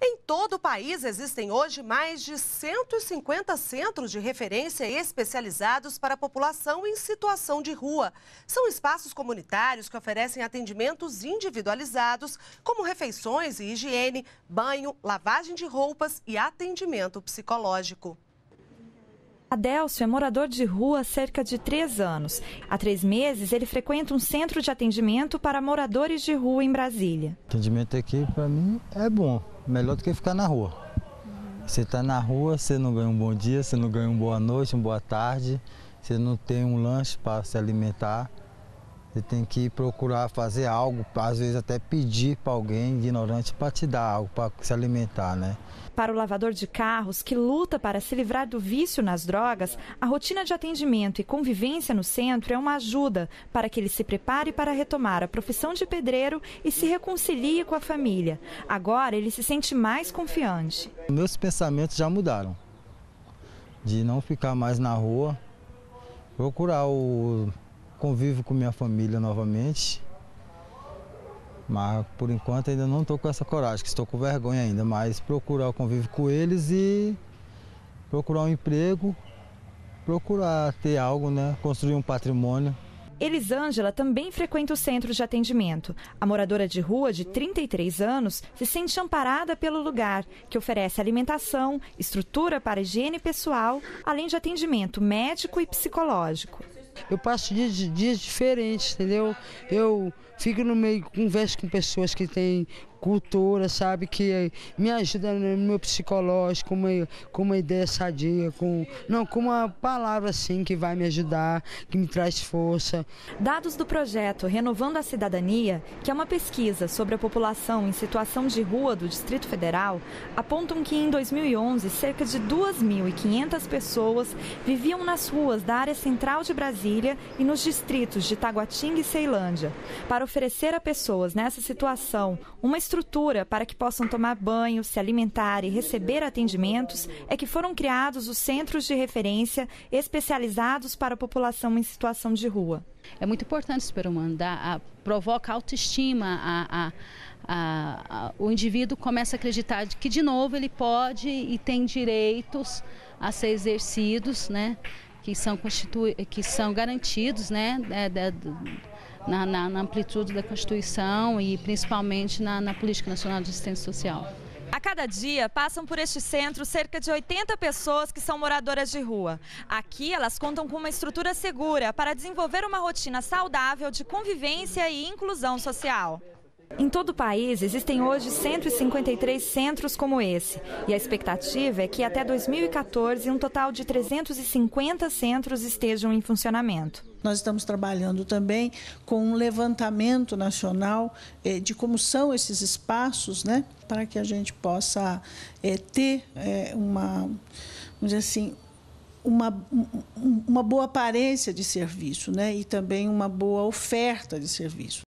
Em todo o país existem hoje mais de 150 centros de referência especializados para a população em situação de rua. São espaços comunitários que oferecem atendimentos individualizados, como refeições e higiene, banho, lavagem de roupas e atendimento psicológico. Adélcio é morador de rua há cerca de três anos. Há três meses, ele frequenta um centro de atendimento para moradores de rua em Brasília. O atendimento aqui, para mim, é bom. Melhor do que ficar na rua. Você está na rua, você não ganha um bom dia, você não ganha uma boa noite, uma boa tarde, você não tem um lanche para se alimentar. Você tem que procurar fazer algo, às vezes até pedir para alguém ignorante para te dar algo, para se alimentar, né? Para o lavador de carros que luta para se livrar do vício nas drogas, a rotina de atendimento e convivência no centro é uma ajuda para que ele se prepare para retomar a profissão de pedreiro e se reconcilie com a família. Agora ele se sente mais confiante. Meus pensamentos já mudaram. De não ficar mais na rua, procurar o convivo com minha família novamente. Mas por enquanto ainda não estou com essa coragem, estou com vergonha ainda, mas procurar o convívio com eles e procurar um emprego, procurar ter algo, né? Construir um patrimônio. Elisângela também frequenta o centro de atendimento. A moradora de rua de 33 anos se sente amparada pelo lugar, que oferece alimentação, estrutura para higiene pessoal, além de atendimento médico e psicológico. Eu passo dias, dias diferentes, entendeu? Eu fico no meio, converso com pessoas que têm cultura, sabe? Que me ajuda no meu psicológico, com uma, com uma ideia sadia, com, não, com uma palavra assim que vai me ajudar, que me traz força. Dados do projeto Renovando a Cidadania, que é uma pesquisa sobre a população em situação de rua do Distrito Federal, apontam que em 2011 cerca de 2.500 pessoas viviam nas ruas da área central de Brasília e nos distritos de Taguatinga e Ceilândia. Para oferecer a pessoas nessa situação uma estrutura para que possam tomar banho, se alimentar e receber atendimentos, é que foram criados os centros de referência especializados para a população em situação de rua. É muito importante o super humano, dá, a, provoca autoestima, a, a, o indivíduo começa a acreditar de que de novo ele pode e tem direitos a ser exercidos, né? Que são, que são garantidos, né? É, na, na, na amplitude da Constituição e principalmente na, na Política Nacional de Assistência Social. A cada dia passam por este centro cerca de 80 pessoas que são moradoras de rua. Aqui elas contam com uma estrutura segura para desenvolver uma rotina saudável de convivência e inclusão social. Em todo o país, existem hoje 153 centros como esse. E a expectativa é que até 2014 um total de 350 centros estejam em funcionamento. Nós estamos trabalhando também com um levantamento nacional eh, de como são esses espaços, né, para que a gente possa eh, ter eh, uma, vamos dizer assim, uma, uma boa aparência de serviço né, e também uma boa oferta de serviço.